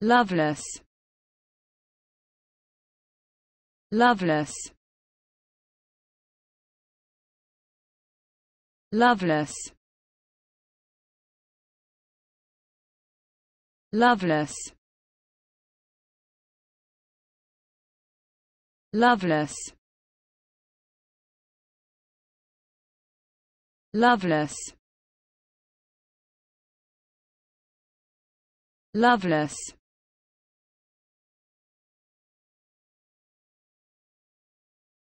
loveless. Loveless. Loveless. Loveless. Loveless. Loveless. Loveless.